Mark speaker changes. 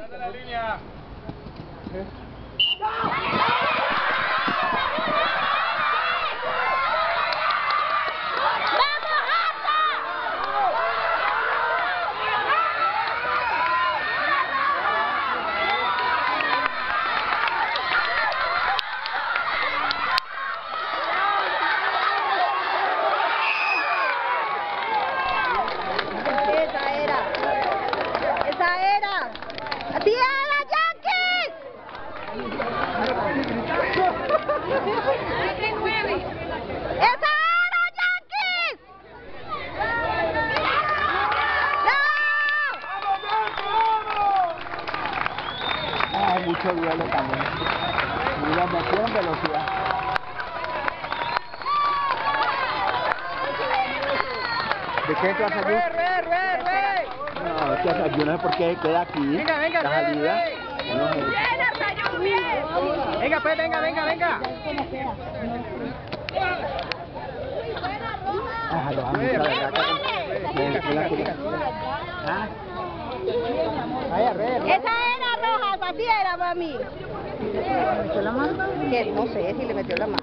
Speaker 1: Esa era. Esa era. ¡Tierra, Yankees! ¡Esa era, Yankees! ¡No!
Speaker 2: Ah, mucho duelo también. Mira, emoción, velocidad. ¿De qué clase allí? No, es que yo no sé por qué queda aquí.
Speaker 3: Venga, venga,
Speaker 2: La salida. sé.
Speaker 3: Venga, pues, venga, venga, venga.
Speaker 2: Ah. Ah. Vaya.
Speaker 1: Esa era roja, así era, mami. ¿Le metió la mano? No sé si le metió la mano.